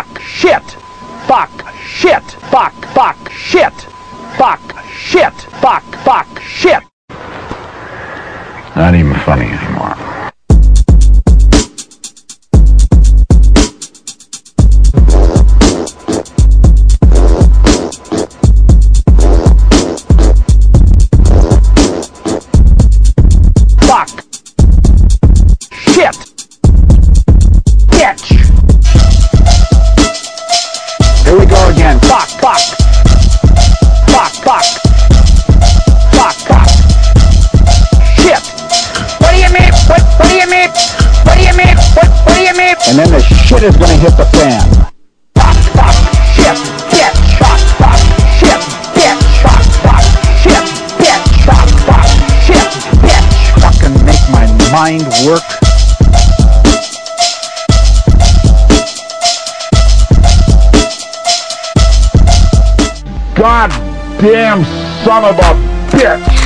fuck, shit, fuck, shit, fuck, fuck, shit, fuck, shit, fuck, fuck, shit. Not even funny anymore. Fuck, fuck. Fuck, fuck. Fuck. Shit. What do you mean? What, what do you mean? What do you mean? What, what do you mean? And then the shit is gonna hit the fan. Fuck, fuck. Damn son of a bitch!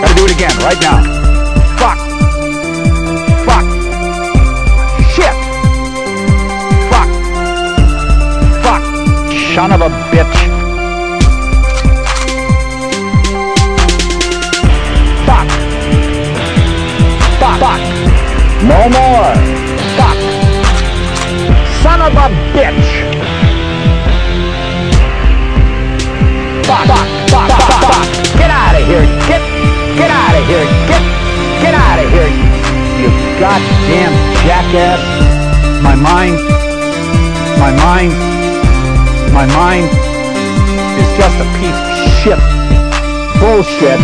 Gotta do it again, right now. Fuck. Fuck. Shit. Fuck. Fuck. Son of a bitch. No more. Fuck. Son of a bitch. Fuck. Fuck. Fuck. Fuck. Fuck. Get out of here. Get. Get out of here. Get. Get out of here. You goddamn jackass. My mind. My mind. My mind is just a piece of shit. Bullshit.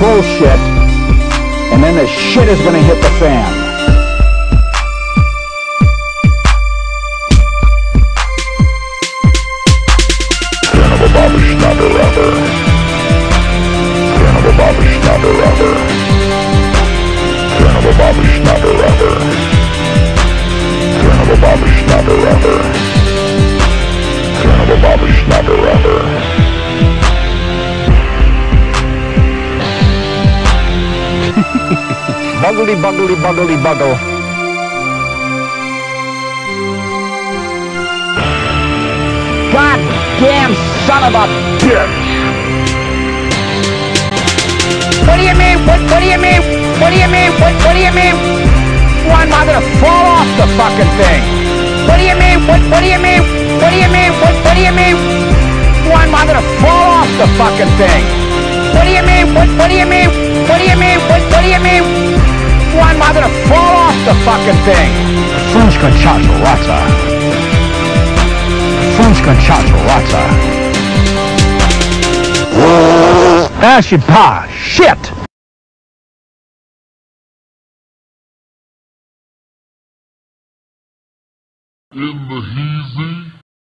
Bullshit and then the shit is gonna hit the fan. Cannibal Baba Buggly, buggly, buggly, buggle. God damn son of a bitch! What do you mean? What, what do you mean? What do you mean? What, what do you mean? One mother to fall off the fucking thing. What do you mean? What, what do you mean? What do you mean? What, what do you mean? One mother to fall off the fucking thing. What do you mean? What, what do you mean? What do you mean? What, what do you mean? One mother to fall off the fucking thing. French conchacho rata. French conchacho rata. Acid pa. Shit. in the heezy.